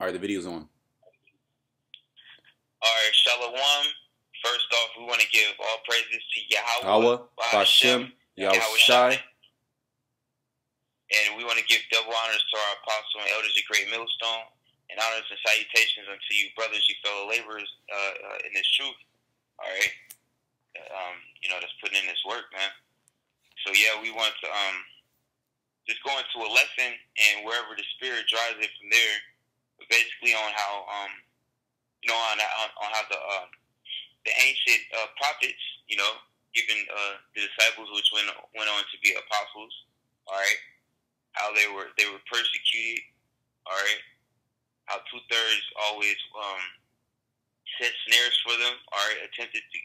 All right, the video's on. All right, Shalom. First off, we want to give all praises to Yahweh, Hawa, Bashem, Yahweh Shai. And we want to give double honors to our apostle and elders of Great Millstone, and honors and salutations unto you, brothers, you fellow laborers uh, uh, in this truth. All right, um, you know that's putting in this work, man. So yeah, we want to um, just go into a lesson, and wherever the Spirit drives it from there, basically on how um, you know on on, on how the uh, the ancient uh, prophets, you know, given uh, the disciples, which went went on to be apostles. All right, how they were they were persecuted. All right, how two thirds always um, set snares for them. All right, attempted to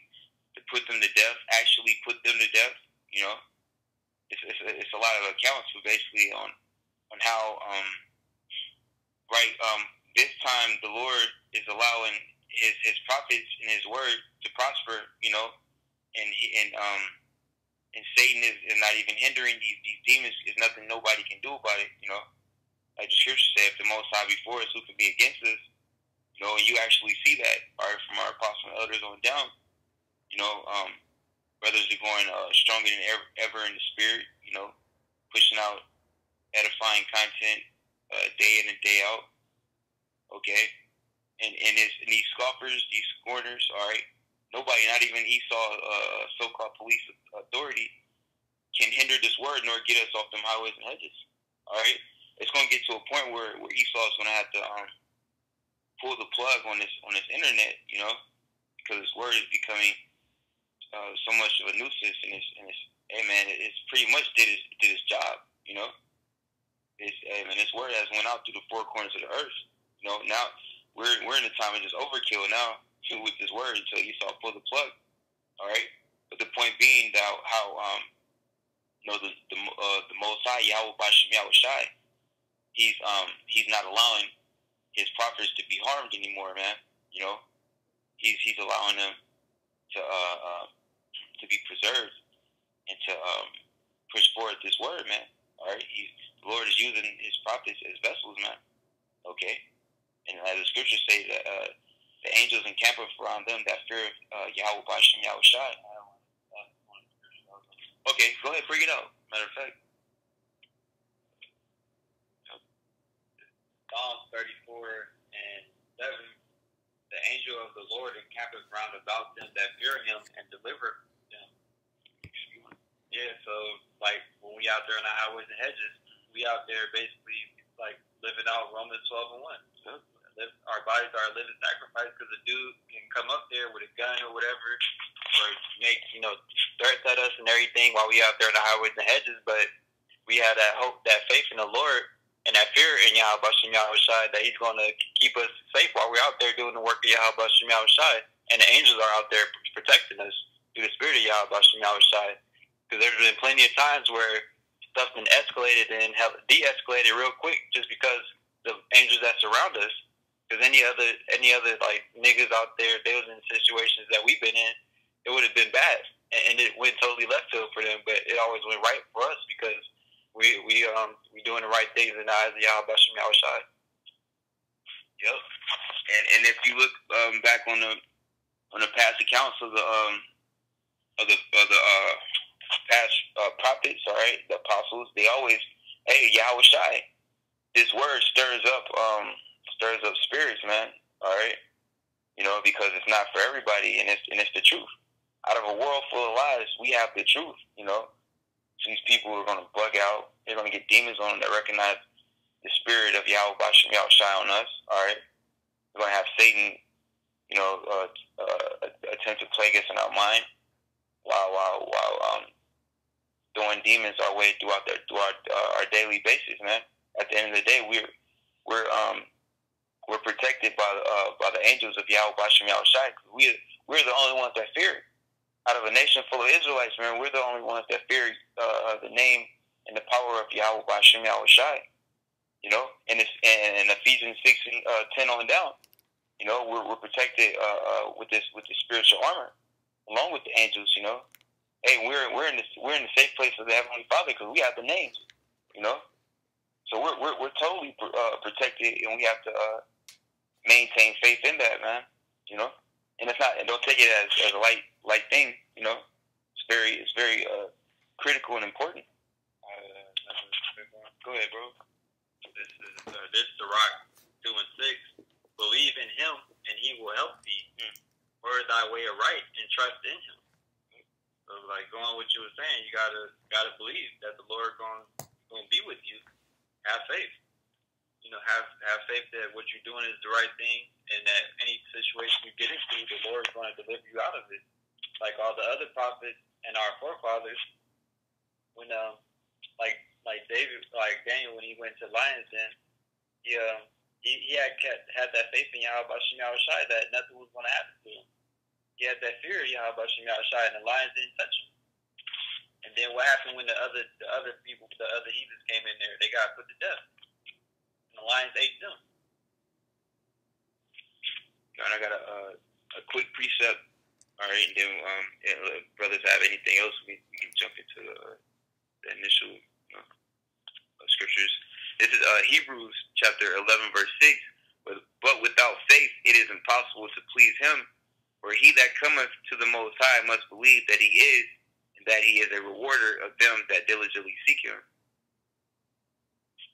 to put them to death. Actually, put them to death. You know, it's it's, it's a lot of accounts, but basically on on how um, right um, this time the Lord is allowing his his prophets and his word to prosper, you know, and he and um and Satan is, is not even hindering these these demons. There's nothing nobody can do about it, you know. Like the scripture says, if the Most High before us, who can be against us? You know, and you actually see that, right, from our apostles and elders on down. You know, um, brothers are going uh, stronger than ever, ever in the spirit. You know, pushing out edifying content uh, day in and day out. Okay, and and, it's, and these scoffers, these scorners, all right, nobody, not even Esau, uh, so-called police authority, can hinder this word nor get us off them highways and hedges. All right, it's going to get to a point where where Esau is going to have to um, pull the plug on this on this internet, you know, because this word is becoming uh, so much of a nuisance, and it's, and it's hey man, it's pretty much did its did its job, you know. It's man, this word has went out through the four corners of the earth. You know, now we're we're in a time of just overkill now with this word until you saw pull the plug. All right, but the point being that how um you know the the uh, the Most High Yahweh Bashem Yahweh Shai, he's um he's not allowing his prophets to be harmed anymore, man. You know, he's he's allowing them to uh, uh to be preserved and to um push forward this word, man. All right, he's Lord is using his prophets as vessels, man. Okay. And as the scriptures say that uh, the angels encamp around them that fear uh, Yahweh Bashem Yahweh Shai. Okay, go ahead, bring it out. Matter of fact. Psalm 34 and 7. The angel of the Lord encampeth round about them that fear him and deliver them. Yeah, so like when we out there on the highways and hedges, we out there basically like living out Romans 12 and 1. Live, our bodies are a living sacrifice because a dude can come up there with a gun or whatever, or make you know threats at us and everything while we out there in the highways and hedges. But we have that hope, that faith in the Lord, and that fear in Yahweh Shem Yahweh Shai that He's going to keep us safe while we're out there doing the work of Yahweh Shem Yahweh Shai, and the angels are out there protecting us through the Spirit of Yahweh Shem Yahweh Shai. Because there's been plenty of times where stuff's been escalated and have de-escalated real quick just because the angels that surround us because any other any other like niggas out there, they was in situations that we've been in, it would have been bad, and, and it went totally left field for them. But it always went right for us because we we um we doing the right things in the eyes of Yahweh Shem Yahweh Shai. Yep. And and if you look um, back on the on the past accounts of the um of the of the uh, past uh, prophets, all right, the apostles, they always, hey Yahweh Shai, this word stirs up um stirs up spirits, man. All right, you know, because it's not for everybody, and it's and it's the truth. Out of a world full of lies, we have the truth. You know, so these people are going to bug out. They're going to get demons on them that recognize the spirit of Yahweh Bashem Yahweh Shai on us. All right, we're going to have Satan, you know, uh, uh, attempt to plague us in our mind, while while while um, throwing demons our way throughout uh, our daily basis, man. At the end of the day, we're we're um we're protected by uh, by the angels of Yahweh Bashem Yahweh Shai. We we're the only ones that fear. It. Out of a nation full of Israelites, man, we're the only ones that fear uh, the name and the power of Yahweh Bashem Yahweh Shai. You know, and it's and, Ephesians six and uh, ten on down. You know, we're, we're protected uh, uh, with this with the spiritual armor, along with the angels. You know, hey, we're we're in this we're in the safe place of the Heavenly Father because we have the names. You know, so we're we're, we're totally uh, protected, and we have to uh, maintain faith in that, man. You know, and it's not, and don't take it as, as a light light thing. You know, it's very it's very uh, critical and important. Uh, Go ahead, bro. this is uh, this the rock two and six. Believe in him, and he will help thee. Hmm. Word thy way aright, and trust in him. Like going what you were saying, you gotta gotta believe that the Lord going going to be with you. Have faith. You know, have have faith that what you're doing is the right thing, and that any situation you get into, the Lord is going to deliver you out of it. Like all the other prophets and our forefathers, when um, like like David, like Daniel, when he went to lions den, he um, he, he had kept, had that faith in Yahweh Shai that nothing was going to happen to him. He had that fear you of Yahweh Shem Shai, and the lions didn't touch him. And then what happened when the other the other people, the other heathens came in there? They got put to death. And the lions ate them. And I got a uh, a quick precept. All right, and then um, brothers have anything else, we, we can jump into uh, the initial you know, uh, scriptures. This is uh, Hebrews chapter 11, verse 6. But, but without faith, it is impossible to please him. For he that cometh to the Most High must believe that he is, and that he is a rewarder of them that diligently seek him.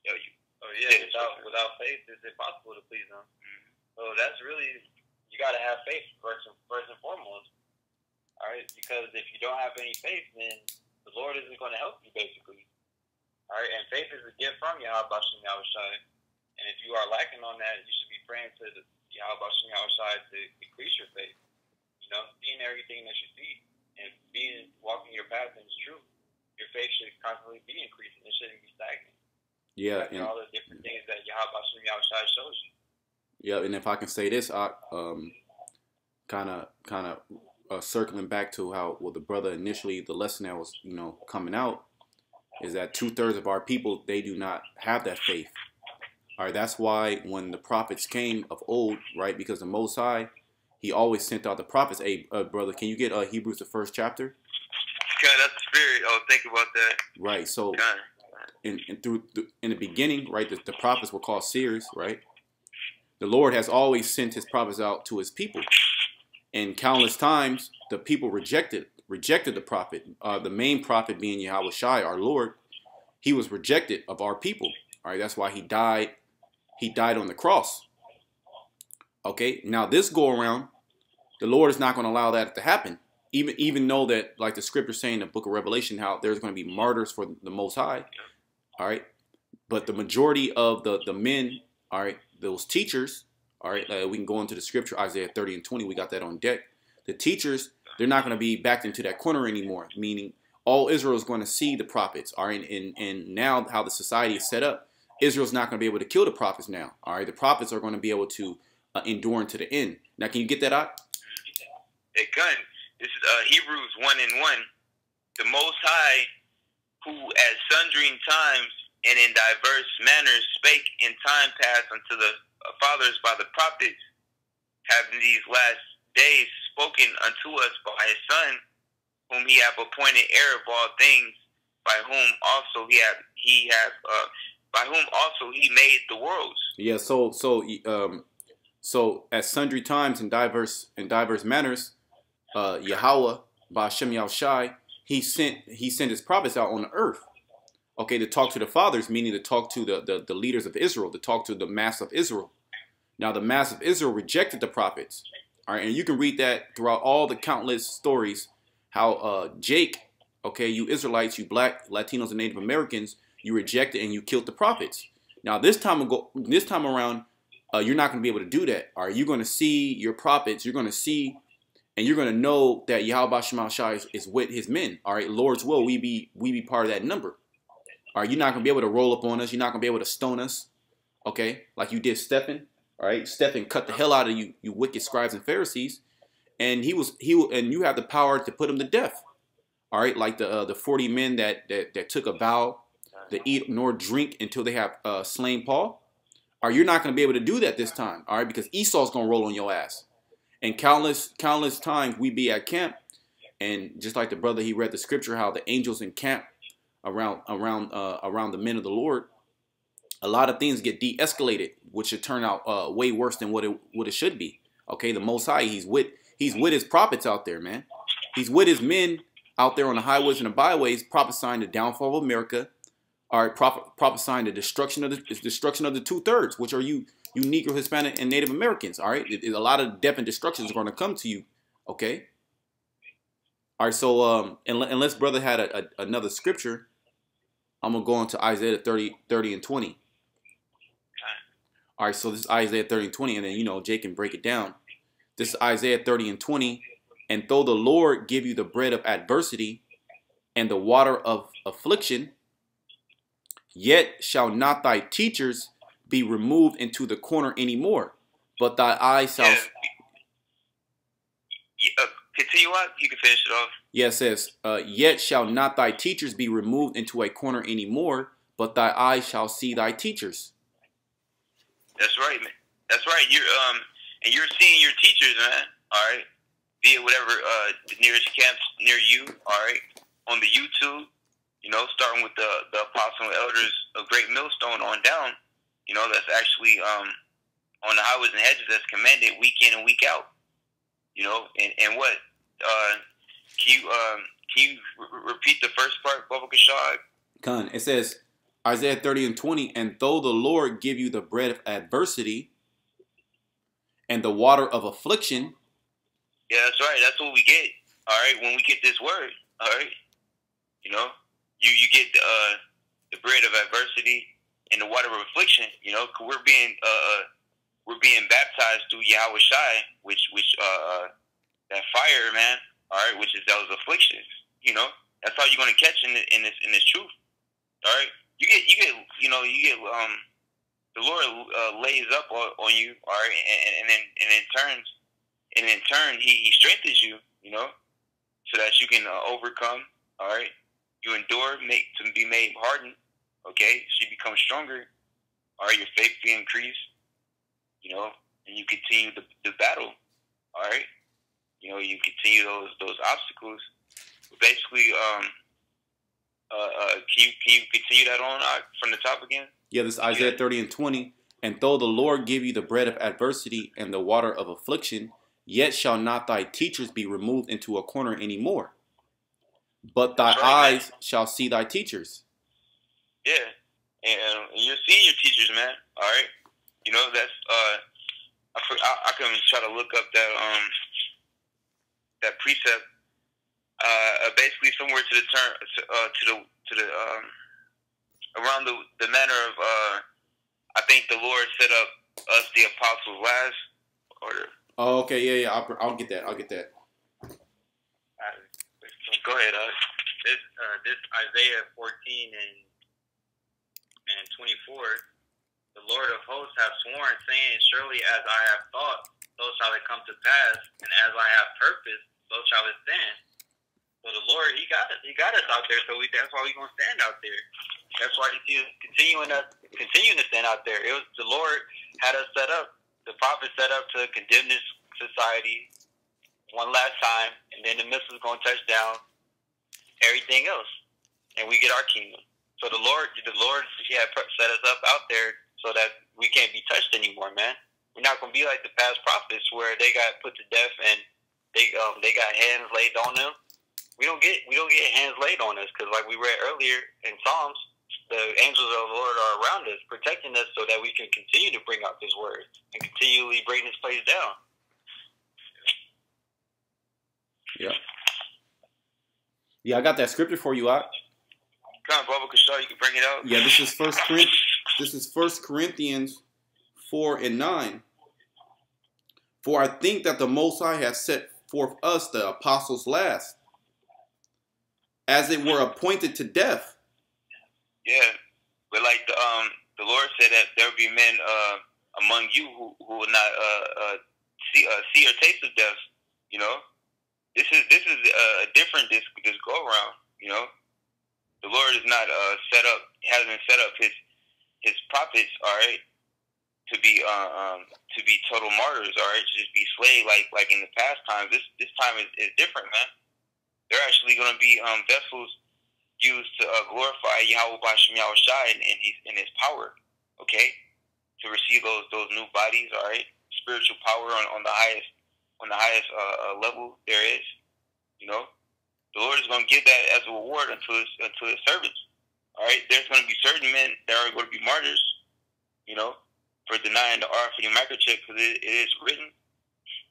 Yo, you, Oh yeah, without without faith, it's impossible to please him. Mhm. So that's really you got to have faith first and, first and foremost. All right, because if you don't have any faith, then the Lord isn't going to help you basically. All right, and faith is a gift from Yahweh Bashem Yahushai. And if you are lacking on that, you should be praying to the Yahweh Bashem Yahushai to increase your faith. Know, seeing everything that you see and being walking your path in truth, your faith should constantly be increasing. It shouldn't be stagnant. Yeah, After and all the different things that Yahweh Bashem Yahushai shows you. yeah, and if I can say this, I um, kind of, kind of uh, circling back to how well the brother initially the lesson that was you know coming out is that two thirds of our people they do not have that faith. All right, that's why when the prophets came of old, right, because the Most High, He always sent out the prophets. Hey, uh, brother, can you get uh, Hebrews the first chapter? God, that's the spirit. Oh, think about that. Right. So God. in, in through th- in the beginning, right, the, the prophets were called seers, right? The Lord has always sent His prophets out to His people, and countless times the people rejected rejected the prophet. Uh, the main prophet being Yahweh Shai, our Lord, he was rejected of our people. All right, that's why he died. He died on the cross. Okay, now this go around, the Lord is not going to allow that to happen. Even even though that, like the scripture saying in the book of Revelation, how there's going to be martyrs for the Most High. All right, but the majority of the the men, all right, those teachers, all right, uh, we can go into the scripture Isaiah 30 and 20. We got that on deck. The teachers, they're not going to be backed into that corner anymore. Meaning, all Israel is going to see the prophets. All right, and and now how the society is set up, Israel's not going to be able to kill the prophets now. All right, the prophets are going to be able to uh, endure into the end. Now, can you get that out? Hey, gun. This is uh, Hebrews 1 and 1. The Most High, who at sundry times and in diverse manners spake in time past unto the uh, fathers by the prophets, having these last days spoken unto us by his Son, whom he hath appointed heir of all things, by whom also he have he have uh, by whom also he made the worlds. Yeah. So so um so at sundry times in diverse in diverse manners, uh, Yahweh by Shem Yahushai, he sent he sent his prophets out on the earth. Okay, to talk to the fathers, meaning to talk to the, the, the leaders of Israel, to talk to the mass of Israel. Now the mass of Israel rejected the prophets. All right, and you can read that throughout all the countless stories how uh, Jake, okay, you Israelites, you black, Latinos, and Native Americans, you rejected and you killed the prophets. Now this time ago, this time around, uh, you're not going to be able to do that. Are you going to see your prophets? You're going to see, and you're going to know that Yahweh Shai is, is with His men. All right, Lord's will, we be we be part of that number. All right, you're not going to be able to roll up on us. You're not going to be able to stone us. Okay, like you did Stephen. All right, Stephen cut the hell out of you, you wicked scribes and Pharisees, and he was he and you have the power to put him to death. All right, like the uh, the 40 men that, that that took a vow to eat nor drink until they have uh, slain Paul. Or you're not going to be able to do that this time, all right? Because Esau's going to roll on your ass. And countless, countless times we be at camp, and just like the brother, he read the scripture how the angels encamp around, around, uh, around the men of the Lord. a lot of things get de-escalated, which should turn out uh, way worse than what it what it should be. Okay, the Most High, he's with he's with his prophets out there, man. He's with his men out there on the highways and the byways, prophesying the downfall of America. Prophet, prophesying the destruction of the destruction of the two thirds, which are you, you Negro, Hispanic, and Native Americans. All right, it, it, a lot of death and destruction is going to come to you. Okay. All right, so um, unless brother had a, a, another scripture, I'm gonna go on to Isaiah 30, 30 and 20. All right, so this is Isaiah 30 and 20, and then you know Jake can break it down. This is Isaiah 30 and 20. And though the Lord give you the bread of adversity and the water of affliction, yet shall not thy teachers be removed into the corner anymore, but thy eyes shall. Yeah. Uh, continue on. You can finish it off. Yeah, it says, uh, Yet shall not thy teachers be removed into a corner anymore, but thy eyes shall see thy teachers. That's right, man. That's right. You're um, and you're seeing your teachers, man. All right be it whatever uh, the nearest camps near you. All right, on the YouTube, you know, starting with the the apostle and elders of Great Millstone on down. You know, that's actually um, on the highways and hedges that's commanded week in and week out. You know, and, and what uh, can you um, can you re- repeat the first part, Baba Kashad? Khan, it says Isaiah 30 and 20, and though the Lord give you the bread of adversity and the water of affliction, yeah, that's right. That's what we get. All right, when we get this word, all right, you know, you you get the uh, the bread of adversity and the water of affliction. You know, we we're being uh, uh, we're being baptized through Yahweh Shai, which which uh, uh, that fire, man. All right, which is those afflictions. You know, that's how you're gonna catch in in this in this truth. All right, you get you get you know you get um the Lord uh, lays up on, on you. All right, and, and then and then turns and in turn, he, he strengthens you, you know, so that you can uh, overcome. All right, you endure, make to be made hardened. Okay, so you become stronger. All right, your faith be increased. You know, and you continue the, the battle. All right, you know, you continue those those obstacles. Basically, um, uh, uh, can you can you continue that on uh, from the top again? Yeah, this Isaiah thirty and twenty. And though the Lord give you the bread of adversity and the water of affliction, Yet shall not thy teachers be removed into a corner any more, but thy right, eyes man. shall see thy teachers. Yeah, and you're seeing your teachers, man. All right, you know that's uh, I, I, I can try to look up that um that precept. Uh, basically somewhere to the turn to, uh, to the to the um around the the manner of uh I think the Lord set up us the apostles last or Oh, okay, yeah, yeah. I'll, I'll get that. I'll get that. go ahead. Uh, this uh, this Isaiah 14 and and 24. The Lord of hosts hath sworn, saying, Surely as I have thought, so shall it come to pass, and as I have purposed, so shall it stand. So the Lord, He got us. He got us out there. So we, that's why we're gonna stand out there. That's why He's continuing us, continuing to stand out there. It was the Lord had us set up the prophet set up to condemn this society one last time, and then the missile's going to touch down everything else, and we get our kingdom. So the Lord, the Lord, He had set us up out there so that we can't be touched anymore, man. We're not going to be like the past prophets where they got put to death and they um, they got hands laid on them. We don't get we don't get hands laid on us because, like we read earlier in Psalms, the angels of the Lord are around us, protecting us so that we can continue to bring out His word and continually bring this place down. Yeah. Yeah, I got that scripture for you, out. Come Baba Kashar, you can bring it up. Yeah, this is first Corinthians. This is First Corinthians four and nine. For I think that the Most High has set forth us, the apostles, last, as it were appointed to death yeah, but like the um the Lord said that there will be men uh among you who who will not uh, uh see uh, see or taste of death. You know, this is this is a different this this go around. You know, the Lord is not uh set up hasn't set up his his prophets. All right. To be uh, um, to be total martyrs, all right, to just be slave like like in the past times. This this time is, is different, man. They're actually going to be um, vessels used to uh, glorify Yahweh Bashem Yahweh Shai and, and, his, and his power. okay, to receive those those new bodies. All right, spiritual power on, on the highest on the highest uh, uh, level there is. You know, the Lord is going to give that as a reward unto his unto his servants. All right, there's going to be certain men that are going to be martyrs. You know, for denying the R for the microchip because it, it is written.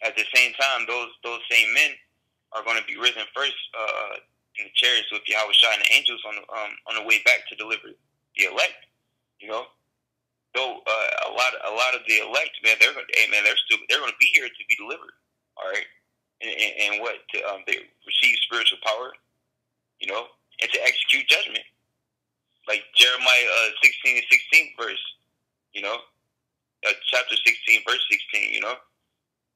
At the same time, those those same men are going to be risen first uh, in the chariots with Yahweh and the angels on the um, on the way back to deliver the elect. You know, though uh, a lot a lot of the elect man, they're hey, man, they're still they're going to be here to be delivered. All right, and, and, what to, um, they receive spiritual power. You know, and to execute judgment, like Jeremiah uh, sixteen and sixteen verse. You know, uh, chapter sixteen verse sixteen. You know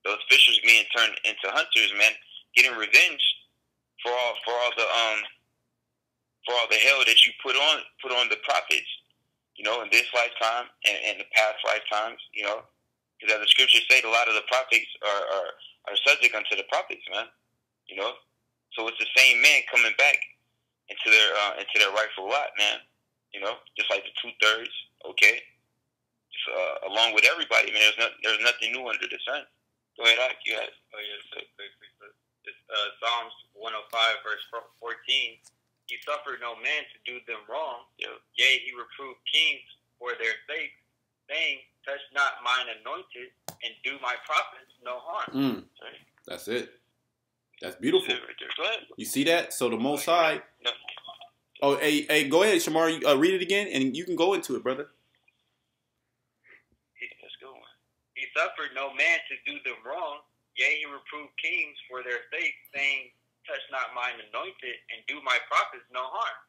those fishers being turned into hunters, man, getting revenge for all for all the um for all the hell that you put on put on the prophets, you know, in this lifetime and, and the past lifetimes, you know, because as the scriptures say, a lot of the prophets are, are are subject unto the prophets, man, you know. So it's the same man coming back into their uh, into their rightful lot, man. You know, just like the two thirds, okay. Just, uh, along with everybody, man. There's not there's nothing new under the sun. Go ahead, Ike. You Oh yes, so quickly. So it's uh, Psalms 105 verse 14. He suffered no man to do them wrong. Yep. Yea, he reproved kings for their sake, saying, "Touch not mine anointed, and do my prophets no harm." Mm, that's it. That's beautiful. Right there. Go ahead. You see that? So the Most High. No. Oh, hey, hey, go ahead, Shamar. Uh, read it again, and you can go into it, brother. Let's go. Man. He suffered no man to do them wrong. Yea, he reproved kings for their sake, saying, Touch not mine anointed, and do my prophets no harm.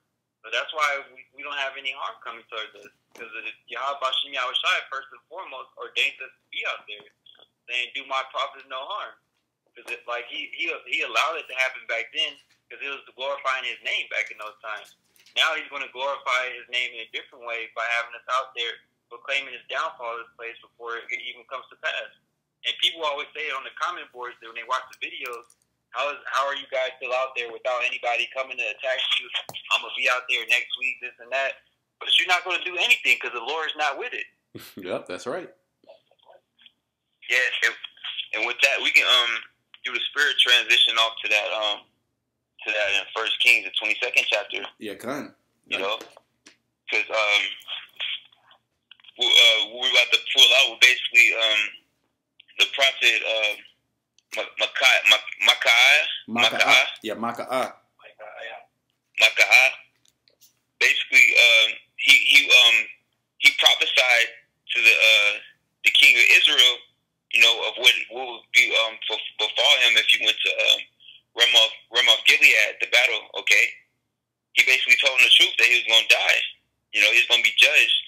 So that's why we, we don't have any harm coming towards us. Because Yahweh Bashim Yahushai, first and foremost, ordained us to be out there, saying, Do my prophets no harm. Because it, like he, he he allowed it to happen back then, because it was glorifying his name back in those times. Now he's going to glorify his name in a different way by having us out there proclaiming his downfall of this place before it even comes to pass. And people always say it on the comment boards that when they watch the videos, how is how are you guys still out there without anybody coming to attack you? I'm gonna be out there next week, this and that. But you're not gonna do anything because the Lord's not with it. yep, that's right. Yes, and, and with that, we can um do the spirit transition off to that um to that in First Kings, the twenty second chapter. Yeah, con. You know, because um we, uh, what we're about to pull out was basically um the prophet uh Micaiah Micaiah Maka'a. Yeah, Maka'a. Micaiah. Basically, um, he he um he prophesied to the uh the king of Israel, you know, of what what would be um befall him if he went to um Ramoth Ramoth Gilead the battle. Okay, he basically told him the truth that he was going to die. You know, he was going to be judged.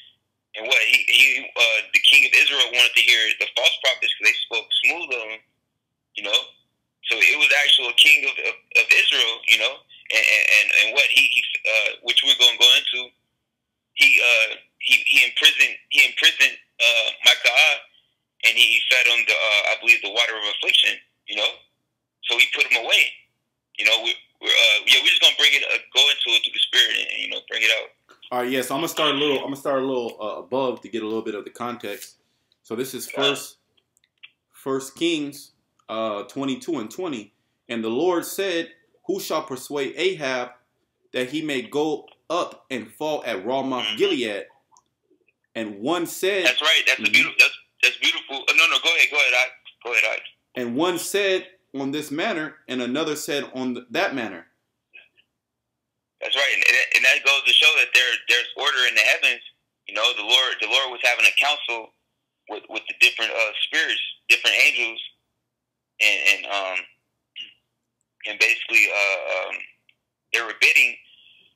And what he he uh, the king of Israel wanted to hear the false prophets because they spoke smooth of him. You know, so it was actual king of, of, of Israel. You know, and and, and what he, he uh, which we're going to go into. He uh he he imprisoned he imprisoned uh Micaiah and he, he fed him the uh, I believe the water of affliction. You know, so he put him away. You know, we, we're uh, yeah we're just gonna bring it uh, go into it through the spirit and, and you know bring it out. All right, yeah. So I'm gonna start a little. I'm gonna start a little uh, above to get a little bit of the context. So this is first, First Kings, uh, 22 and 20, and the Lord said, "Who shall persuade Ahab that he may go up and fall at Ramoth Mhm. Gilead?" And one said, That's right. That's Mhm. a beautiful. That's that's beautiful. Uh, no, no. Go ahead. Go ahead. I go ahead. I. and one said on this manner, and another said on th- that manner. That's right, and, and- and that goes to show that there there's order in the heavens. You know, the Lord the Lord was having a council with with the different uh, spirits, different angels, and and um and basically uh, um, they were bidding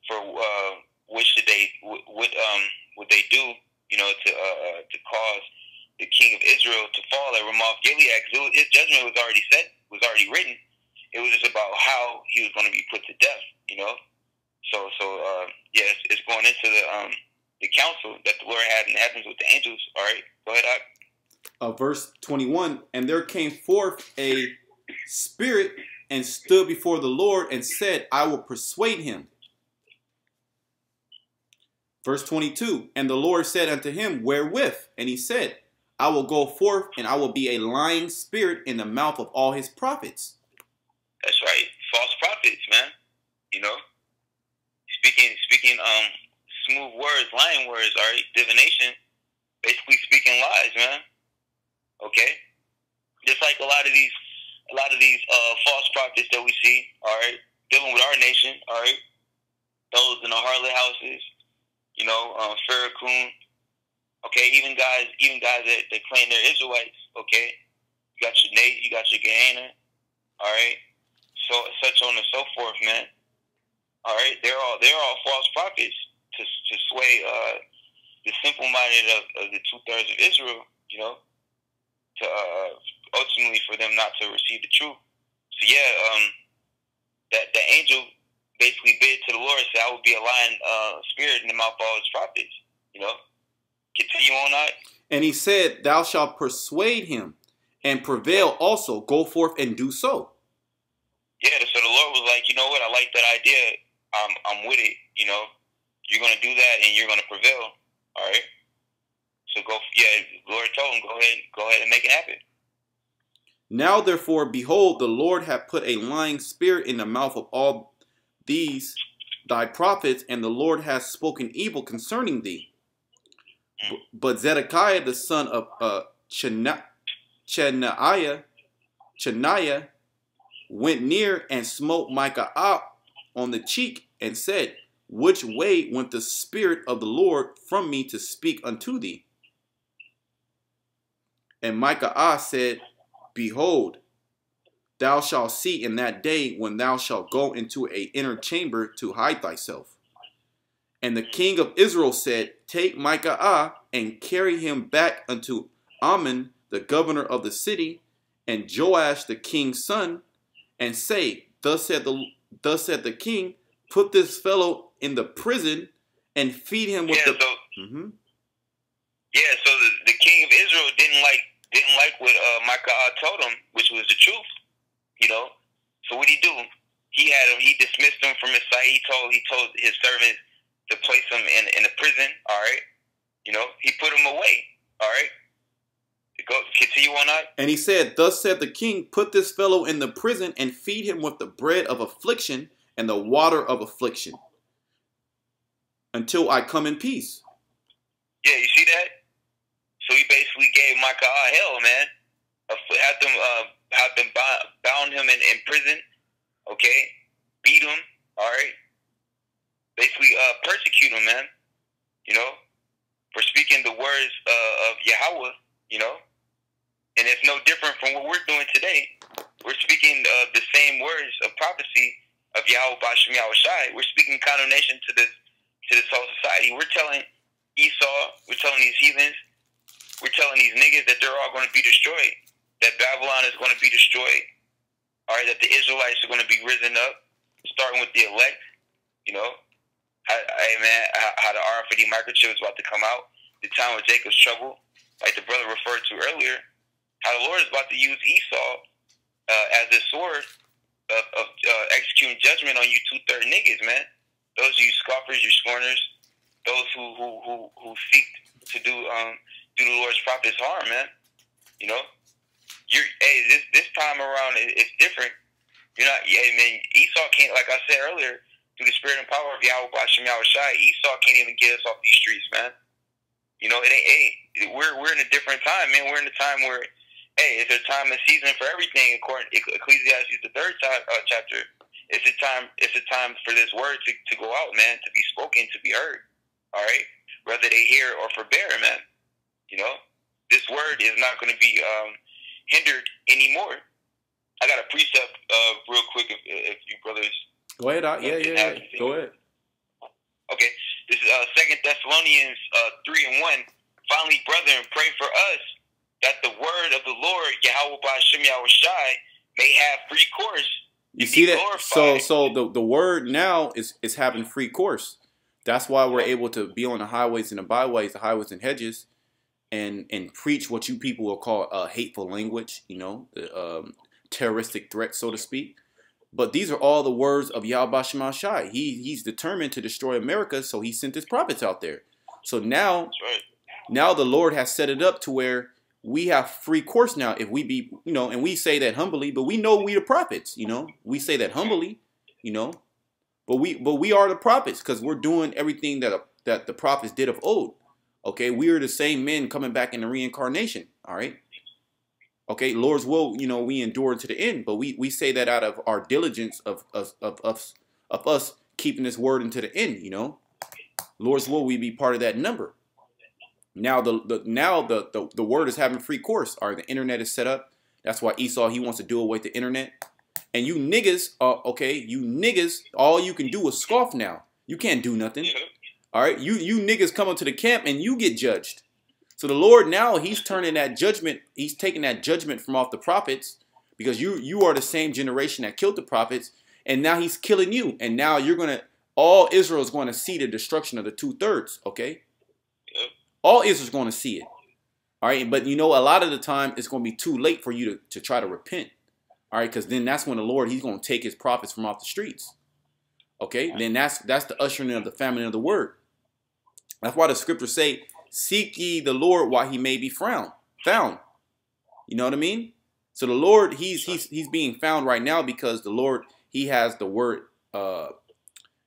for uh, what should they what, um would they do you know to uh, to cause the king of Israel to fall at Ramoth Gilead because his judgment was already set was already written. It was just about how he was going to be put to death. You know. So, so uh, yeah, it's, it's going into the um, the council that the Lord had in the heavens with the angels. All right, go ahead. Ak. Uh, verse 21 and there came forth a spirit and stood before the lord and said i will persuade him Verse 22 And the Lord said unto him, Wherewith? And he said, I will go forth and I will be a lying spirit in the mouth of all his prophets. That's right. False prophets, man. You know? Speaking speaking um smooth words, lying words, all right, divination, basically speaking lies, man. Okay? Just like a lot of these a lot of these uh, false prophets that we see, all right, dealing with our nation, all right, those in the harlot houses, you know, um, Farrakhan, okay, even guys, even guys that, that claim they're Israelites, okay, you got your Nate, you got your Gehenna, all right, so such on and so forth, man. All right, they're all they're all false prophets to to sway uh, the simple minded of, of the two thirds of Israel, you know, to uh, ultimately for them not to receive the truth. So yeah, um, that the angel basically bid to the Lord, said, "I will be a lying uh, spirit in the mouth of all his prophets." You know, continue on that. And he said, Thou shalt persuade him and prevail also. Go forth and do so. Yeah, so the Lord was like, you know what? I like that idea. I'm I'm with it. You know, you're gonna do that and you're gonna prevail. All right. So go. Yeah, Lord told him, go ahead, go ahead and make it happen. Now therefore, behold, the Lord hath put a lying spirit in the mouth of all these thy prophets, and the Lord hath spoken evil concerning thee. But Zedekiah the son of uh, Chena- Chenaiah, Chenaiah went near and smote Micah up on the cheek and said, Which way went the Spirit of the Lord from me to speak unto thee? And Micah ah said, Behold, thou shalt see in that day when thou shalt go into a inner chamber to hide thyself. And the king of Israel said, Take Micah ah and carry him back unto Amon, the governor of the city, and Joash the king's son, and say, Thus said the thus said the king, put this fellow in the prison and feed him with Yeah, the. so Mhm. yeah, so the, the king of Israel didn't like didn't like what uh, Micah told him, which was the truth. You know, so what he do? He had him. He dismissed him from his sight. He told he told his servants to place him in in a prison. All right, you know, he put him away. All right, go continue on that. And he said, Thus said the king, Put this fellow in the prison and feed him with the bread of affliction and the water of affliction until I come in peace. Yeah, you see that? So he basically gave Micah hell, man. Had them, uh, had them bound, him in, in prison. Okay, beat him. All right. Basically, uh, persecute him, man. You know, for speaking the words uh, of Yahweh. You know, and it's no different from what we're doing today. We're speaking uh, the same words of prophecy of Yahweh Bashem Yahweh Shai. We're speaking condemnation to this to this whole society. We're telling Esau, we're telling these heathens, we're telling these niggas that they're all going to be destroyed. That Babylon is going to be destroyed. All right, that the Israelites are going to be risen up, starting with the elect. You know, hey man, how, how the RFID microchip is about to come out. The time of Jacob's trouble, like the brother referred to earlier. How the Lord is about to use Esau uh, as his sword of, of uh, executing judgment on you two third niggas, man. Those of you scoffers, you scorners, those who who who, who seek to do um do the Lord's prophets harm, man. You know, you're hey this this time around it, it's different. You're not, yeah, man. Esau can't, like I said earlier, through the spirit and power of Yahweh Bashem Yahweh Shai, Esau can't even get us off these streets, man. You know, it ain't. Hey, we're we're in a different time, man. We're in a time where, hey, it's a time and season for everything. According Ecclesiastes, the third time, uh, chapter, it's a time. It's a time for this word to, to go out, man, to be spoken, to be heard. All right, whether they hear or forbear, man. You know, this word is not going to be um, hindered anymore. I got a precept uh, real quick, if, if you brothers. Go ahead. Doc. Yeah, yeah, yeah. Go ahead. Okay, this is uh, Second Thessalonians uh, three and one. Finally, brethren, pray for us that the word of the Lord Yahweh Bashem Yahweh Shai may have free course. You see that? So, so the the word now is is having free course. That's why we're able to be on the highways and the byways, the highways and hedges, and and preach what you people will call uh, hateful language. You know, the um, terroristic threat, so to speak. But these are all the words of Yahweh Shai. He he's determined to destroy America, so he sent his prophets out there. So now, right. now the Lord has set it up to where we have free course now. If we be, you know, and we say that humbly, but we know we the prophets. You know, we say that humbly. You know, but we but we are the prophets because we're doing everything that that the prophets did of old. Okay, we are the same men coming back in the reincarnation. All right. Okay, Lord's will, you know, we endure to the end, but we we say that out of our diligence of of of us of us keeping this word into the end, you know. Lord's will we be part of that number. Now the, the now the, the the word is having free course. All right, the internet is set up. That's why Esau he wants to do away with the internet. And you niggas, uh, okay, you niggas, all you can do is scoff now. You can't do nothing. All right, you you niggas come into the camp and you get judged. So the Lord now he's turning that judgment, he's taking that judgment from off the prophets because you you are the same generation that killed the prophets, and now he's killing you, and now you're gonna all Israel is going to see the destruction of the two thirds. Okay, all Israel's going to see it. All right, but you know a lot of the time it's going to be too late for you to to try to repent. All right, because then that's when the Lord he's going to take his prophets from off the streets. Okay, then that's that's the ushering of the family of the word. That's why the scriptures say, "Seek ye the Lord while he may be found." Found. You know what I mean? So the Lord, he's he's he's being found right now because the Lord he has the word uh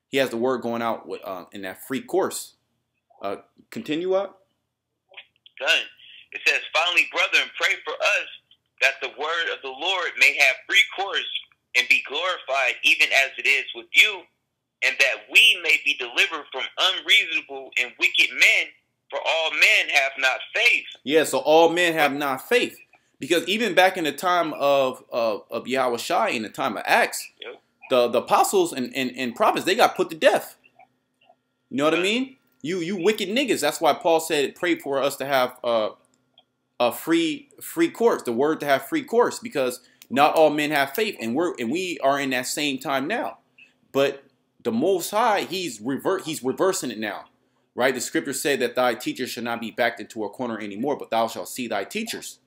he has the word going out with, uh, in that free course. Uh, continue up. Done. It says, finally, brethren, pray for us that the word of the Lord may have free course and be glorified, even as it is with you, and that we may be delivered from unreasonable and wicked men, for all men have not faith. Yeah, so all men have not faith. Because even back in the time of of, of Yahweh Shai, in the time of Acts, Yep. the, the apostles and, and, and prophets, they got put to death. You know what I mean? You you wicked niggas. That's why Paul said, pray for us to have uh, a free free course, the word to have free course, because not all men have faith, and we're and we are in that same time now. But the Most High, he's revert he's reversing it now, right? The scriptures say that thy teachers shall not be backed into a corner anymore, but thou shalt see thy teachers.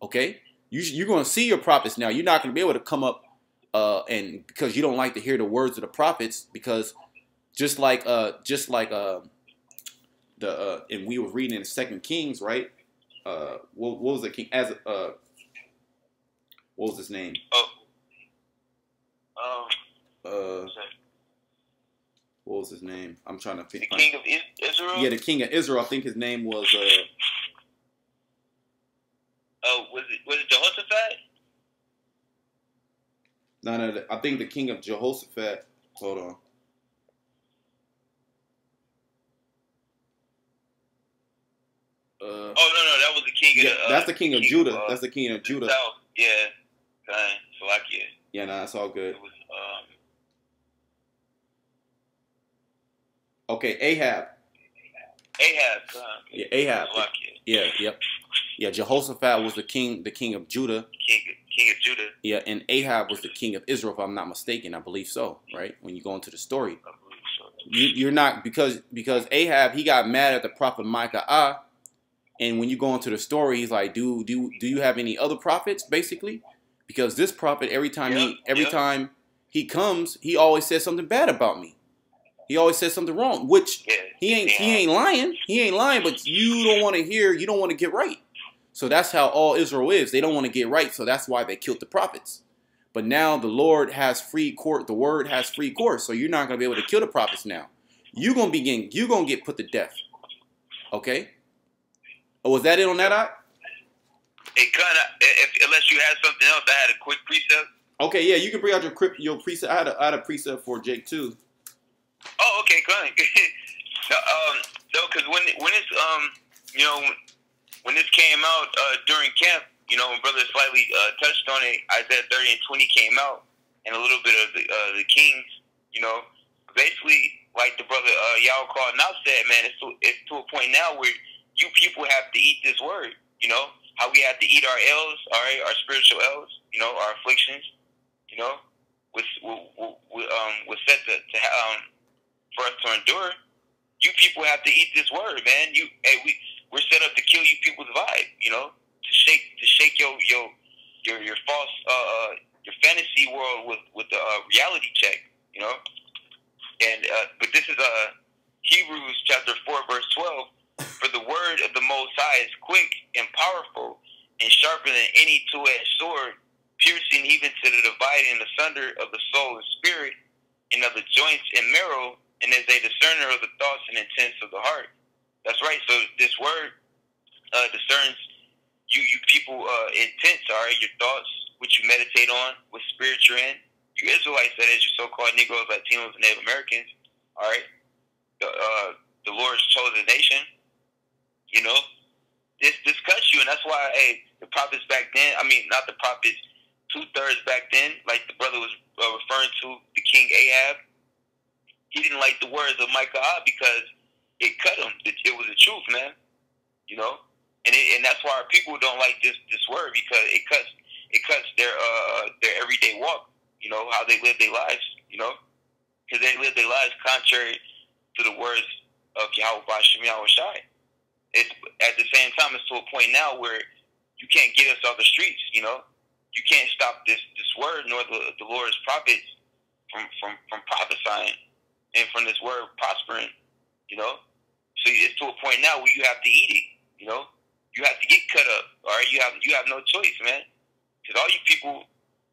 Okay, you you're going to see your prophets now. You're not going to be able to come up uh, and because you don't like to hear the words of the prophets, because just like uh just like uh the uh and we were reading in Second Kings, right? Uh, what, what was the king as uh what was his name? Oh. Um, Uh, what was his name? I'm trying to the think. king of Israel? Yeah, the king of Israel. I think his name was uh Oh, was it was it Jehoshaphat? no no. I think the king of Jehoshaphat. Hold on. Uh, Oh no, no, that was the king yeah, of. Uh, that's the king of king Judah. of, uh, That's the king of Judah. South. Yeah, uh, Salakia. Yeah, nah, that's all good. It was um. Okay, Ahab. Ahab. Uh, Yeah, Ahab. Yeah, yep. Yeah, Jehoshaphat was the king, the king of Judah. King, king of Judah. Yeah, and Ahab was the king of Israel, if I'm not mistaken. I believe so, right? When you go into the story, I believe so. you, you're not because because Ahab he got mad at the prophet Micah, ah, and when you go into the story, he's like, do do do you have any other prophets, basically? Because this prophet, every time he every time he comes, he always says something bad about me. He always says something wrong, which Yeah. he ain't he ain't lying. He ain't lying, but you don't want to hear, you don't want to get right. So that's how all Israel is. They don't want to get right, so that's why they killed the prophets. But now the Lord has free court, the word has free course, so you're not gonna be able to kill the prophets now. You're gonna be getting, you're gonna get put to death. Okay? Oh, was that it on that eye? It kind of, unless you had something else, I had a quick precept. Okay, yeah, you can bring out your your precept. I had a, I had a precept for Jake too. Oh, okay, go ahead. no, um, no, because when when it's um, you know, when this came out uh, during camp, you know, brother slightly uh, touched on it, Isaiah thirty and twenty came out, and a little bit of the uh, the kings, you know, basically like the brother uh, Yao called now said, man, it's to, it's to a point now where you people have to eat this word, you know, how we have to eat our L's, all right, our spiritual L's, you know, our afflictions, you know, with with, with um with set to, to um for us to endure, you people have to eat this word, man. You, hey, we we're set up to kill you people's vibe, you know, to shake to shake your your your your false uh your fantasy world with with the uh, reality check. You know, and uh, but this is uh, Hebrews chapter four verse twelve. For the word of the Most High is quick and powerful and sharper than any two-edged sword, piercing even to the dividing asunder of the soul and spirit, and of the joints and marrow, and is a discerner of the thoughts and intents of the heart. That's right. So this word uh, discerns you, you people uh, intents, all right, your thoughts, which you meditate on, what spirit you're in. You Israelites, that is, your so-called Negroes, Latinos, and Native Americans, all right. The, uh, the Lord's chosen nation. You know, this this cuts you, and that's why hey, the prophets back then. I mean, not the prophets. Two thirds back then, like the brother was uh, referring to, the king Ahab. He didn't like the words of Micah because it cut him. It, it was the truth, man. You know, and it, and that's why our people don't like this this word because it cuts it cuts their uh their everyday walk. You know how they live their lives. You know, because they live their lives contrary to the words of Yahweh Yahweh Shai it's at the same time it's to a point now where you can't get us off the streets. You know, you can't stop this this word nor the the Lord's prophets from from from prophesying and from this word prospering. You know, so it's to a point now where you have to eat it. You know, you have to get cut up. Right, you have you have no choice, man, because all you people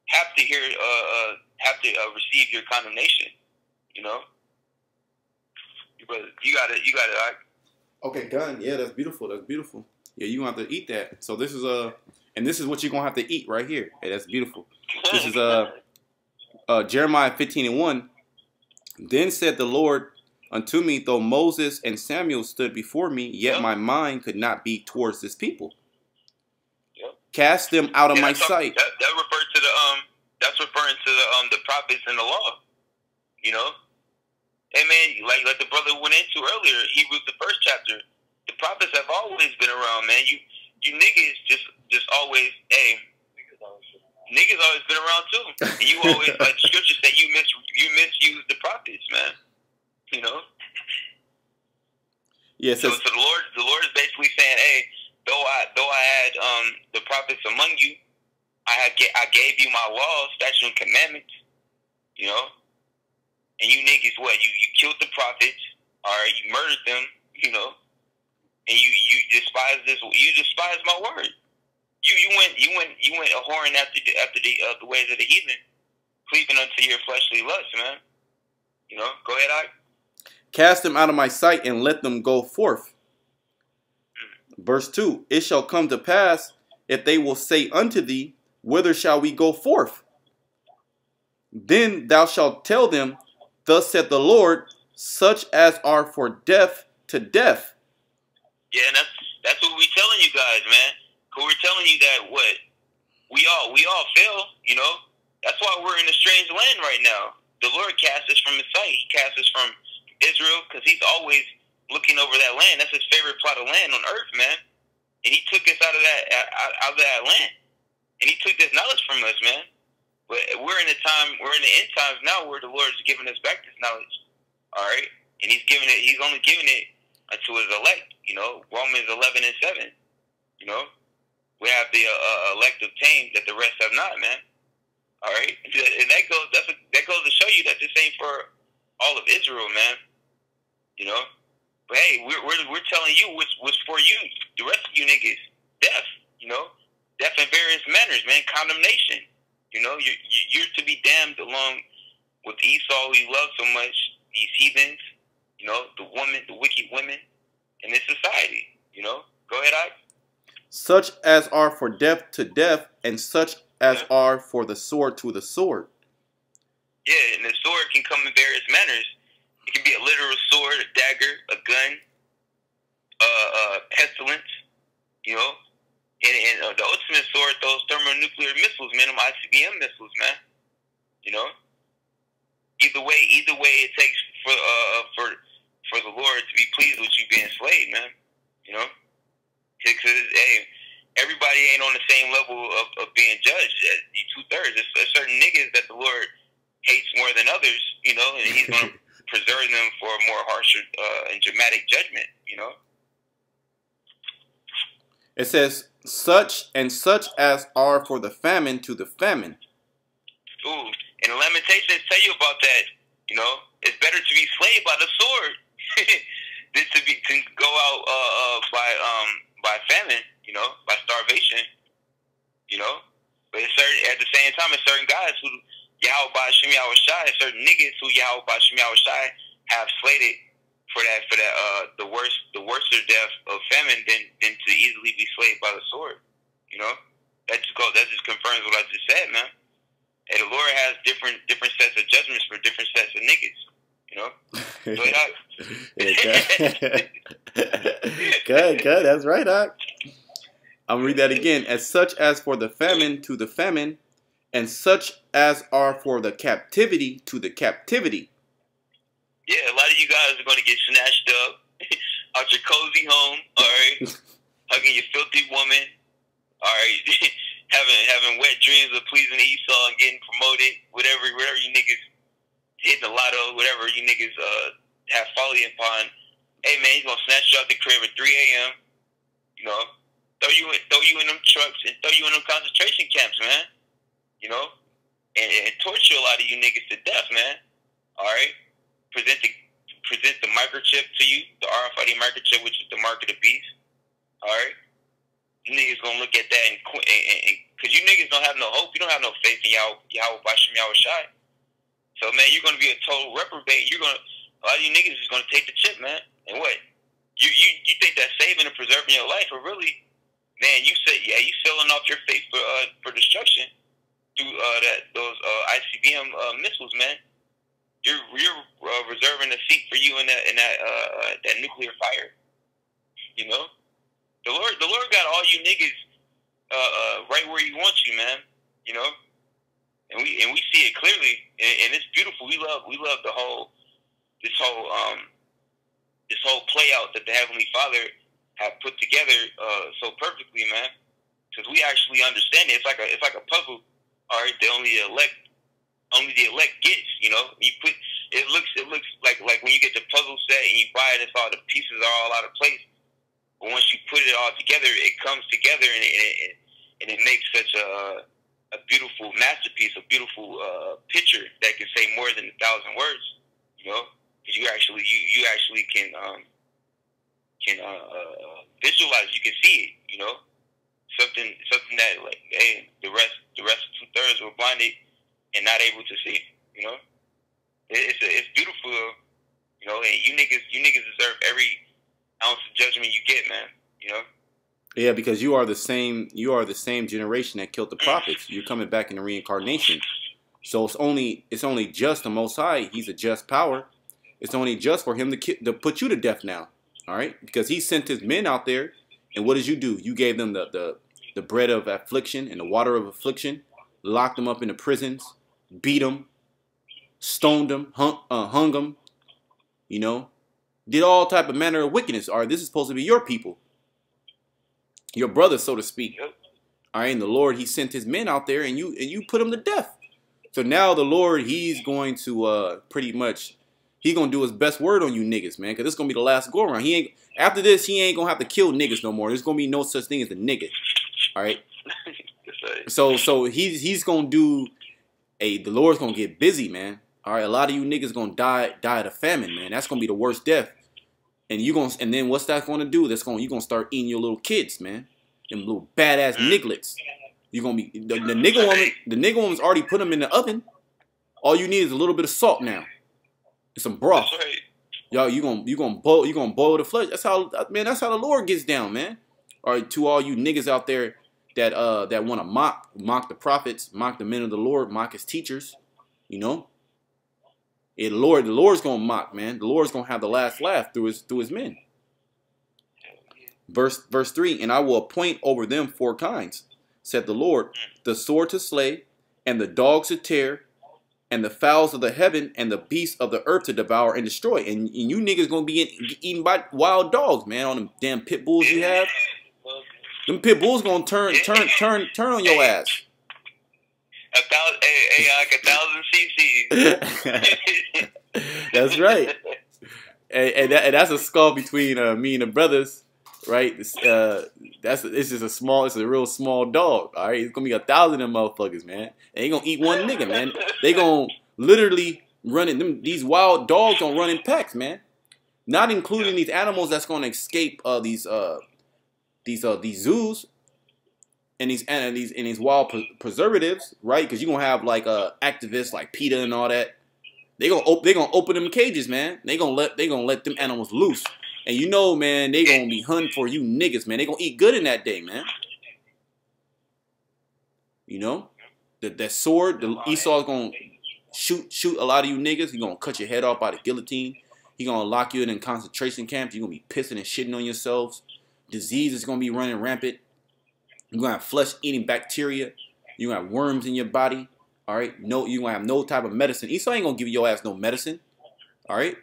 have to hear uh, uh have to uh, receive your condemnation. You know, you you got to you got to. Okay, done. Yeah, that's beautiful. That's beautiful. Yeah, you gonna have to eat that. So this is uh and this is what you're gonna have to eat right here. Hey, that's beautiful. This is uh uh Jeremiah 15 and 1. Then said the Lord unto me, though Moses and Samuel stood before me, yet Yep. my mind could not be towards this people. Yep. Cast them out of Yeah, my that's sight. That, that refers to the um. That's referring to the um the prophets and the law. You know, hey man, like like the brother went into earlier, Hebrews the first chapter. The prophets have always been around, man. You you niggas just just always hey niggas always been around too. And you always like the scripture say you mis you misuse the prophets, man. You know. Yeah, it So, so the Lord, the Lord is basically saying, "Hey, though I though I had um the prophets among you, I had I gave you my laws, statutes, and commandments. You know, and you niggas, what you you killed the prophets, or you murdered them. You know, and you you despise this. You despise my word. You you went you went you went a whoring after the after the uh, the ways of the heathen, cleaving unto your fleshly lust, man. You know, go ahead, I. Cast them out of my sight and let them go forth. Verse 2 It shall come to pass if they will say unto thee, Whither shall we go forth? Then thou shalt tell them, Thus saith the Lord, such as are for death to death. Yeah, and that's that's what we telling you guys, man. Cause we're telling you that what we all we all fail, you know. That's why we're in a strange land right now. The Lord cast us from His sight. He cast us from Israel because He's always looking over that land. That's His favorite plot of land on earth, man. And He took us out of that out, out of that land, and He took this knowledge from us, man. But we're in a time, we're in the end times now where the Lord is giving us back this knowledge. All right, and He's giving it. He's only giving it to His elect. You know, Romans eleven and seven. You know, we have the uh, uh, elect obtained that the rest have not, man. All right, and that goes that's a, that goes to show you that this ain't for all of Israel, man. You know, but hey, we're we're, we're telling you what's what's for you. The rest of you niggas, death. You know, death in various manners, man. Condemnation. You know, you're you're to be damned along with Esau, who you love so much. These heathens. You know, the woman, the wicked women in this society. You know, go ahead, I. Such as are for death to death, and such as are for the sword to the sword. Yeah, and the sword can come in various manners. It can be a literal sword, a dagger, a gun, uh, uh, pestilence, you know. And, and uh, the ultimate sword, those thermonuclear missiles, man, them ICBM missiles, man. You know. Either way, either way, it takes for uh for for the Lord to be pleased with you being slave, man. You know. Because hey, everybody ain't on the same level of, of being judged. You two thirds. There's, certain niggas that the Lord hates more than others, you know, and He's going to preserve them for a more harsher uh, and dramatic judgment, you know. It says, such and such as are for the famine to the famine. Ooh, and the Lamentations tell you about that. You know, it's better to be slain by the sword than to be to go out uh, uh, by um by famine. You know, by starvation. You know, but it's certain at the same time, it's certain guys who Yahweh Bashim Yahweh Shai, certain niggas who Yahweh Bashim Yahweh Shai have slated for that for that uh the worst the worst of death of famine than than to easily be slayed by the sword. You know, that just go that just confirms what I just said, man. And the Lord has different different sets of judgments for different sets of niggas. You know, so yeah, good. good, good. That's right, Doc. I'll read that again. As such as for the famine to the famine, and such as are for the captivity to the captivity. Yeah, a lot of you guys are going to get snatched up out your cozy home, all right, hugging your filthy woman, all right, having having wet dreams of pleasing Esau and getting promoted, whatever, whatever you niggas hitting the lotto, whatever you niggas uh, have folly upon. Hey man, he's gonna snatch you out the crib at 3 a.m. You know, throw you throw you in them trucks and throw you in them concentration camps, man. You know, and, and torture a lot of you niggas to death, man. All right, present the present the microchip to you, the RFID microchip, which is the mark of the beast. All right, you niggas gonna look at that and because you niggas don't have no hope, you don't have no faith in Yahweh, Yahweh Bashim Yahweh Shai. So man, you're gonna be a total reprobate. You're gonna a lot of you niggas is gonna take the chip, man. And what? You you you think that's saving and preserving your life, but really man, you said, yeah, you selling off your faith for uh, for destruction through uh, that those uh, ICBM uh, missiles, man. You're you're uh, reserving a seat for you in that in that uh, that nuclear fire. You know, the Lord the Lord got all you niggas uh, uh, right where He wants you, man. You know, and we and we see it clearly, and, and it's beautiful. We love we love the whole this whole um this whole play out that the Heavenly Father have put together uh, so perfectly, man. Because we actually understand it. It's like a it's like a puzzle. All right, the only elect only the elect gets. You know, you put it looks it looks like like when you get the puzzle set and you buy it, it's all the pieces are all out of place. But once you put it all together, it comes together and it, it and it makes such a a beautiful masterpiece, a beautiful uh, picture that can say more than a thousand words. You know, because you actually you you actually can um, can uh, uh, visualize. You can see it. You know, something something that like hey, the rest the rest two thirds were blinded and not able to see. You know, it, it's a, it's beautiful. You know, and you niggas you niggas deserve every ounce of judgment you get, man. You know. Yeah, because you are the same. You are the same generation that killed the prophets. You're coming back in the reincarnation. So it's only it's only just the Most High. He's a just power. It's only just for him to, ki- to put you to death now. All right, because he sent his men out there, and what did you do? You gave them the the, the bread of affliction and the water of affliction, locked them up in the prisons, beat them, stoned them, hung, uh, hung them. You know, did all type of manner of wickedness. All right, this is supposed to be your people, your brother, so to speak. All right, and the Lord, He sent His men out there, and you and you put them to death. So now the Lord, He's going to uh, pretty much he gonna do his best word on you niggas, man, because this gonna be the last go around. He ain't after this, he ain't gonna have to kill niggas no more. There's gonna be no such thing as a nigga. All right. so so he's he's gonna do a the Lord's gonna get busy, man. All right, a lot of you niggas gonna die die of famine, man. That's gonna be the worst death. And you gonna and then what's that gonna do? That's gonna you gonna start eating your little kids, man. Them little badass nigglets. You gonna be the, the nigga woman. The nigga woman's already put them in the oven. All you need is a little bit of salt now And some broth. Y'all, you gonna you gonna boil you gonna boil the flesh. That's how man. That's how the Lord gets down, man. All right, to all you niggas out there that uh that want to mock mock the prophets, mock the men of the Lord, mock his teachers, you know. It Lord, the Lord's gonna mock, man. The Lord's gonna have the last laugh through his through his men. Verse verse three, and I will appoint over them four kinds, said the Lord, the sword to slay, and the dogs to tear, and the fowls of the heaven and the beasts of the earth to devour and destroy. And, and you niggas gonna be eaten by wild dogs, man, on them damn pit bulls you have. Them pit bulls gonna turn turn turn turn on your ass. A thousand, hey, like a thousand CCs. that's right. And, and, that, and, that's a skull between uh, me and the brothers. right? This, uh, that's it's just a small, it's a real small dog. All right, it's gonna be a thousand of them motherfuckers, man. They ain't gonna eat one nigga, man. They gonna literally run in them. These wild dogs gonna run in packs, man. Not including these animals that's gonna escape uh, these uh, these uh, these zoos and these and these and these wild preservatives, right? Because you're gonna have like uh, activists like PETA and all that. They gonna op- they gonna open them cages, man. They gonna let they gonna let them animals loose. And you know, man, they gonna be hunting for you niggas, man. They gonna eat good in that day, man. You know, that that sword, the Esau's gonna shoot shoot a lot of you niggas. He gonna cut your head off by the guillotine. He gonna lock you in, in concentration camps. You're gonna be pissing and shitting on yourselves. Disease is gonna be running rampant. You're gonna have flesh eating bacteria. You're gonna have worms in your body. All right. No, you're gonna have no type of medicine. Esau ain't gonna give your ass no medicine. All right.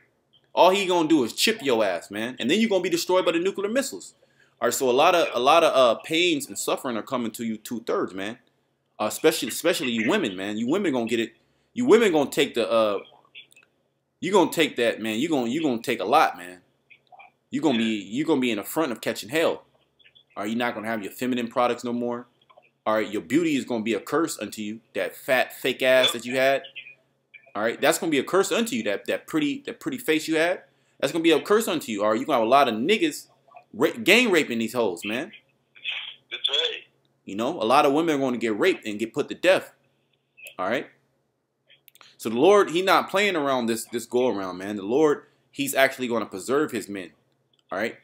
All he gonna do is chip your ass, man, and then you're gonna be destroyed by the nuclear missiles. All right. So a lot of a lot of uh, pains and suffering are coming to you two thirds, man. Uh, especially especially you women, man. You women gonna get it. You women gonna take the. Uh, you gonna take that, man. You gonna you gonna take a lot, man. You gonna be you gonna be in the front of catching hell. Are you not gonna have your feminine products no more? All right, your beauty is gonna be a curse unto you. That fat fake ass that you had. All right, that's gonna be a curse unto you. That that pretty that pretty face you had. That's gonna be a curse unto you. Or you gonna have a lot of niggas ra- gang raping these hoes, man. That's right. You know, a lot of women are going to get raped and get put to death. All right. So the Lord, He not playing around this this go around, man. The Lord, He's actually going to preserve His men. All right.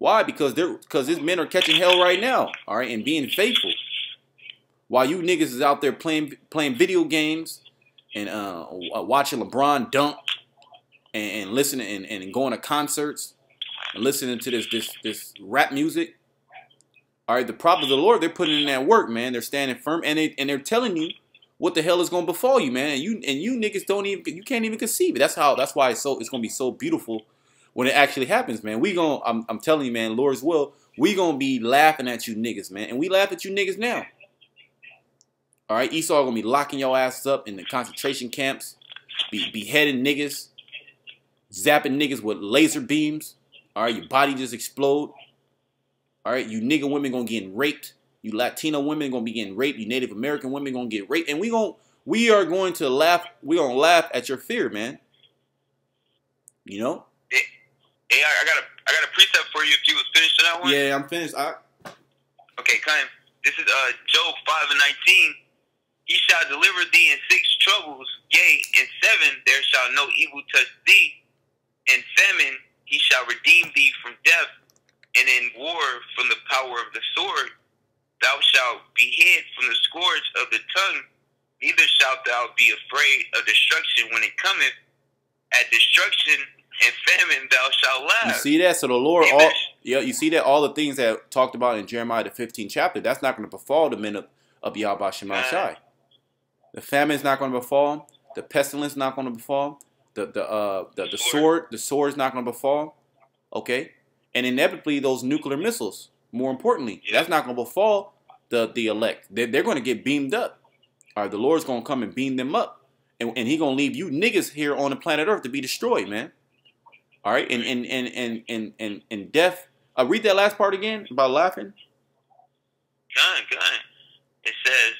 Why? Because they're because His men are catching hell right now. All right, and being faithful. While you niggas is out there playing playing video games and uh, watching LeBron dunk and, and listening and, and going to concerts and listening to this this this rap music. All right, the prophets of the Lord, they're putting in that work, man. They're standing firm and they and they're telling you what the hell is gonna befall you, man. And you and you niggas don't even you can't even conceive it. That's how that's why it's so it's gonna be so beautiful when it actually happens, man. We gonna I'm, I'm telling you, man, Lord's will, we gonna be laughing at you niggas, man. And we laugh at you niggas now. All right, Esau gonna be locking your asses up in the concentration camps, be beheading niggas, zapping niggas with laser beams. All right, your body just explode. All right, you nigga women gonna get raped. You Latino women gonna be getting raped. You Native American women gonna get raped, and we gonna we are going to laugh. We gonna laugh at your fear, man. You know? Hey, I, I got a I got a precept for you if you was finished on that one. Yeah, I'm finished. I, Okay, come. This is uh Job five and nineteen. He shall deliver thee in six troubles, yea, in seven there shall no evil touch thee. In famine he shall redeem thee from death, and in war from the power of the sword. Thou shalt be hid from the scourge of the tongue, neither shalt thou be afraid of destruction when it cometh. At destruction and famine thou shalt laugh. you see that? So the Lord, Amen. all yeah, you see that all the things that talked about in Jeremiah the 15th chapter, that's not going to befall the men of, of Yahweh Shema Shai. The famine is not going to befall them. The pestilence is not going to befall The the uh the, the sword the sword is not going to befall. Okay, and inevitably those nuclear missiles. More importantly, Yeah. that's not going to befall the the elect. They're, they're going to get beamed up. All right, the Lord's going to come and beam them up, and, and He going to leave you niggas here on the planet Earth to be destroyed, man. All right, and and and and and and, and death. Uh, read that last part again about laughing. Gun, gun. It says,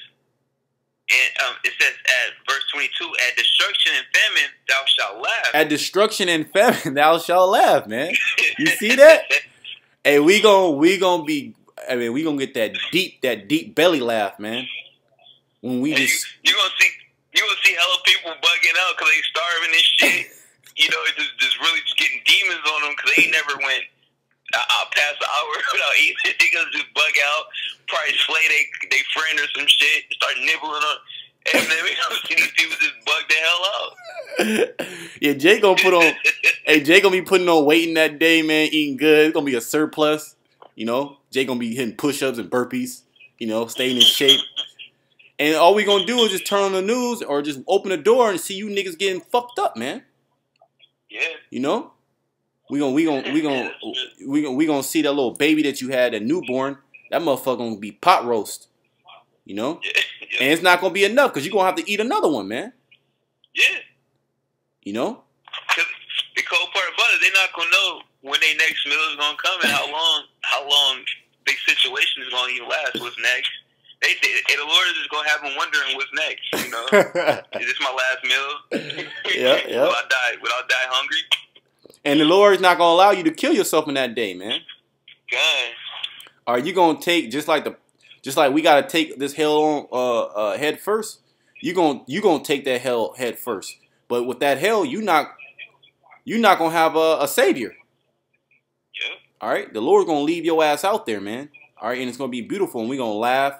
and um, it says at verse twenty-two, at destruction and famine thou shalt laugh. At destruction and famine, thou shalt laugh, man. You see that? Hey, we gon' we gonna be. I mean, we gonna get that deep that deep belly laugh, man. When we And you, just you gonna see you gonna see hella people bugging out because they starving and shit. You know, just, just really just getting demons on them because they never went. I'll pass an hour without eating. They gonna just bug out, probably slay they they friend or some shit, start nibbling on. And then we gonna see these people just bug the hell out. yeah, Jay gonna put on. hey, Jay gonna be putting on weight in that day, man. Eating good. It's gonna be a surplus. You know, Jay gonna be hitting push-ups and burpees. You know, staying in shape. And all we gonna do is just turn on the news or just open the door and see you niggas getting fucked up, man. Yeah. You know, we gonna we gonna we gonna we gonna we gonna see that little baby that you had, that newborn. That motherfucker gonna be pot roast. You know, Yeah. and it's not gonna be enough because you are gonna have to eat another one, man. Yeah. You know, Cause, the cold part about it, they're not gonna know when their next meal is gonna come and how long how long big situation is gonna even last. What's next? They, they, the Lord is just gonna have them wondering what's next. You know, is this my last meal? Yeah, yeah. Will I die? Will I die hungry? and the Lord is not gonna allow you to kill yourself in that day, man. God. Are you gonna take just like the just like we gotta take this hell on uh, uh head first? You gonna you gonna take that hell head first. But with that hell, you not you not gonna have a, a savior. Yeah. All right, the Lord's gonna leave your ass out there, man. All right, and it's gonna be beautiful, and we gonna laugh,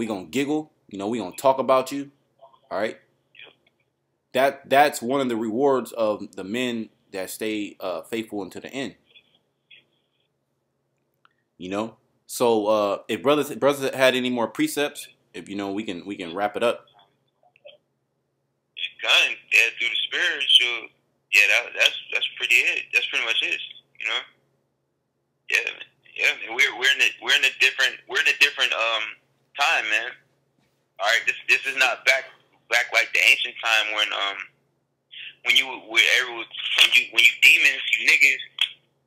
we gonna giggle, you know, we gonna talk about you. All right, that that's one of the rewards of the men that stay uh, faithful until the end. You know, so uh, if brothers if brothers had any more precepts, if you know, we can we can wrap it up. gun yeah, through the spirit. So yeah, that, that's that's pretty it. That's pretty much it. You know. Yeah, yeah. We're we're in a we're in a different we're in a different um time, man. All right, this this is not back back like the ancient time when um when you were able when you when you demons you niggas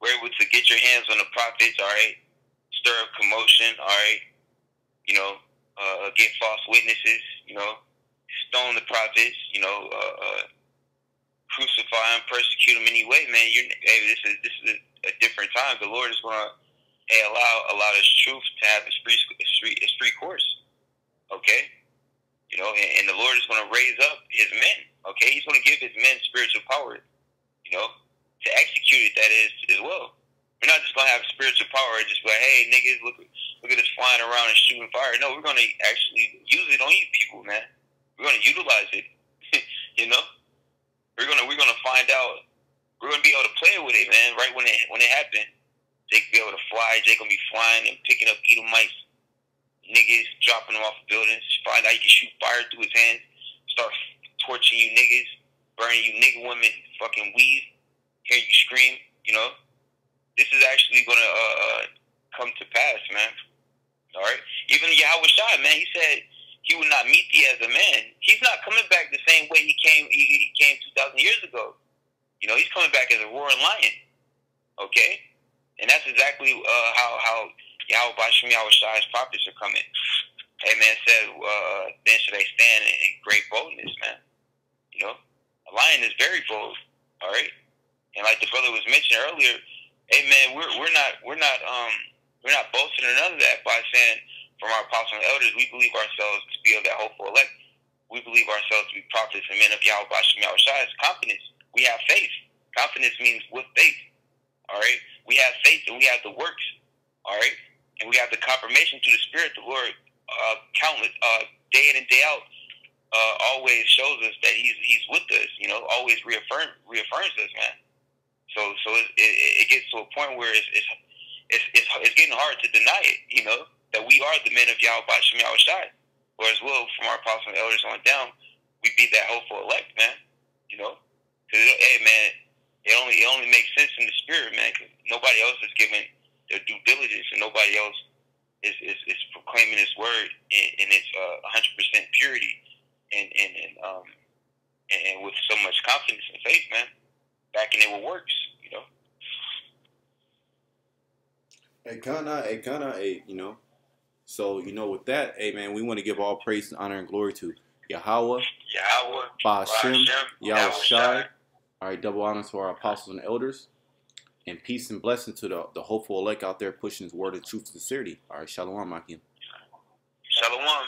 were able to get your hands on the prophets. All right, stir up commotion. All right, you know, uh, get false witnesses. You know, stone the prophets, you know, uh, uh, crucify them, persecute them anyway, man. You're, hey, this is this is a, a different time. The Lord is going to hey, allow allow this truth to have its free its free, its free course. Okay, you know, and, and the Lord is going to raise up His men. Okay, He's going to give His men spiritual power. You know, to execute it. That is as well. We're not just gonna have spiritual power just like, hey, niggas, look, look at us flying around and shooting fire. No, we're gonna actually use it on you people, man. We're gonna utilize it. you know, we're gonna we're gonna find out. We're gonna be able to play with it, man. Right when it when it happened, they be able to fly. They gonna be flying and picking up Edomites, niggas, dropping them off of buildings. Find out you can shoot fire through his hands. Start torching you niggas, burning you nigga women, fucking weed. Hear you scream. You know, this is actually gonna uh, uh, come to pass, man. All right. Even Yahweh Shai, man, he said he would not meet thee as a man. He's not coming back the same way he came. He, he came two thousand years ago. You know, he's coming back as a roaring lion. Okay, and that's exactly uh, how how Yahweh Bashim Yahweh Shai's prophets are coming. Amen. Said, uh, then should they stand in great boldness, man. You know, a lion is very bold. All right, and like the brother was mentioning earlier, hey man, we're we're not we're not um we're not boasting or none of that by saying from our apostles and elders we believe ourselves to be of that hopeful elect. We believe ourselves to be prophets and men of Yahweh Bashim Yahweh Shai. Confidence. We have faith. Confidence means with faith. All right. We have faith and we have the works. All right. And we have the confirmation through the Spirit. The Lord, uh, countless uh, day in and day out, uh, always shows us that He's He's with us. You know, always reaffirm reaffirms us, man. So so it, it, it gets to a point where it's it's, it's it's it's getting hard to deny it. You know that we are the men of Yahweh Bashim Yahweh Shai, or as well from our apostles and elders on down, we be that hopeful elect, man. You know, because hey, man, it only it only makes sense in the spirit, man. Cause nobody else is giving their due diligence, and nobody else is is, is proclaiming His word in, in its uh, 100% purity and and, and um and, and with so much confidence and faith, man. Backing it with works, you know. Hey, Kana, hey, Kana, hey, you know. So, you know, with that, hey, man, we want to give all praise and honor and glory to Yahweh, Yahweh, Yahweh Yahweh Shai. All right, double honors to our apostles and elders. And peace and blessing to the, the hopeful elect out there pushing his word of truth and sincerity. All right, shalom, Makim. Shalom.